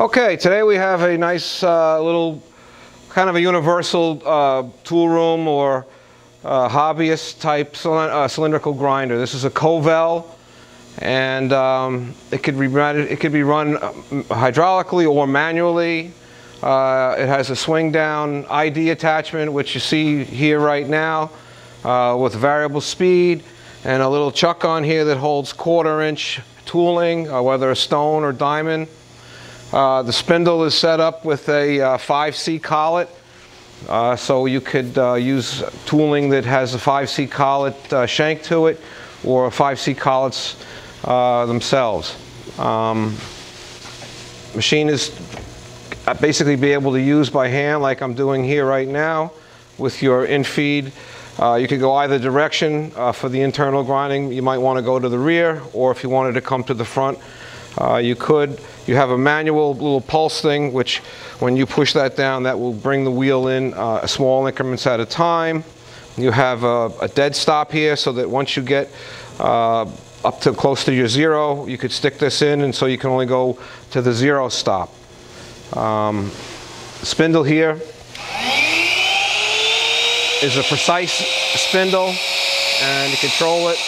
Okay, today we have a nice uh, little kind of a universal uh, tool room or uh, hobbyist type uh, cylindrical grinder. This is a Covel and um, it, could be run, it could be run um, hydraulically or manually. Uh, it has a swing down ID attachment which you see here right now uh, with variable speed and a little chuck on here that holds quarter inch tooling whether a stone or diamond. Uh, the spindle is set up with a uh, 5C collet, uh, so you could uh, use tooling that has a 5C collet uh, shank to it or 5C collets uh, themselves. Um, machine is basically be able to use by hand like I'm doing here right now with your infeed. Uh, you could go either direction uh, for the internal grinding. You might want to go to the rear, or if you wanted to come to the front, uh, you could. You have a manual little pulse thing, which when you push that down, that will bring the wheel in uh, small increments at a time. You have a, a, dead stop here so that once you get uh, up to close to your zero, you could stick this in and so you can only go to the zero stop. Um, spindle here is a precise spindle and you control it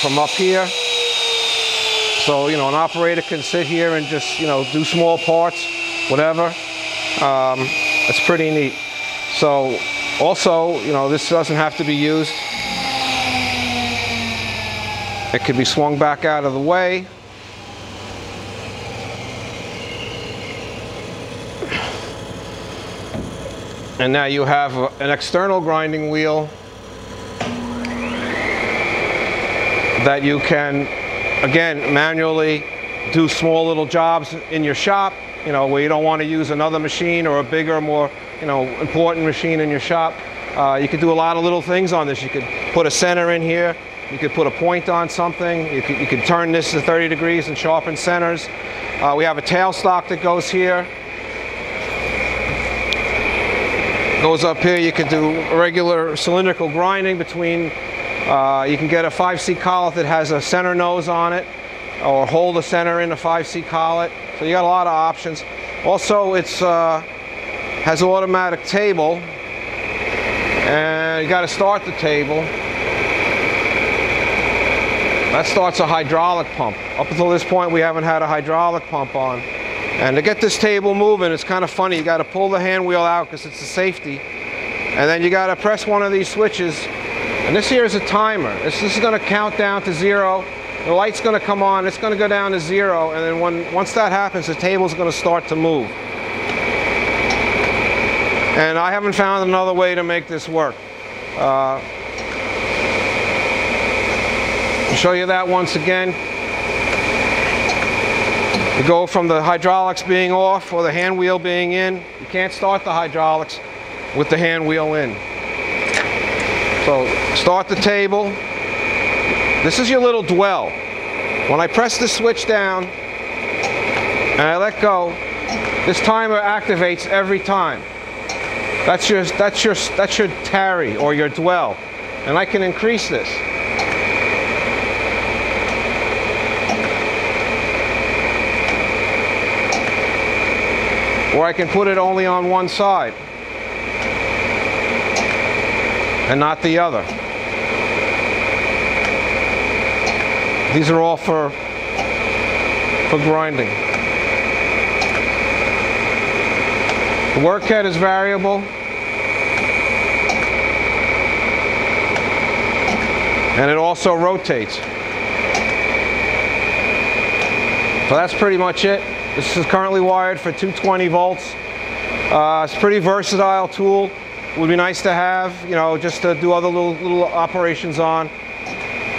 from up here. So, you know, an operator can sit here and just, you know, do small parts, whatever. Um, it's pretty neat. So, also, you know, this doesn't have to be used. It can be swung back out of the way. And now you have an external grinding wheel that you can again, manually do small little jobs in your shop, you know, where you don't want to use another machine or a bigger, more, you know, important machine in your shop. Uh, you could do a lot of little things on this. You could put a center in here. You could put a point on something. You could, you could turn this to 30 degrees and sharpen centers. Uh, we have a tailstock that goes here. Goes up here. You could do regular cylindrical grinding between uh, you can get a 5C collet that has a center nose on it or hold the center in a 5C collet. So you got a lot of options. Also, it's uh, has an automatic table and you got to start the table. That starts a hydraulic pump. Up until this point, we haven't had a hydraulic pump on. And to get this table moving, it's kind of funny. You got to pull the hand wheel out because it's a safety. And then you got to press one of these switches and this here is a timer. This, this is going to count down to zero. The light's going to come on. It's going to go down to zero. And then when, once that happens, the table's going to start to move. And I haven't found another way to make this work. Uh, I'll show you that once again. You go from the hydraulics being off or the hand wheel being in. You can't start the hydraulics with the hand wheel in. So start the table. This is your little dwell. When I press the switch down and I let go, this timer activates every time. That's your, that's your, that's your tarry or your dwell. And I can increase this. Or I can put it only on one side and not the other. These are all for, for grinding. The workhead is variable. And it also rotates. So that's pretty much it. This is currently wired for 220 volts. Uh, it's a pretty versatile tool would be nice to have, you know, just to do other little, little operations on.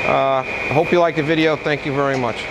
Uh, I hope you like the video. Thank you very much.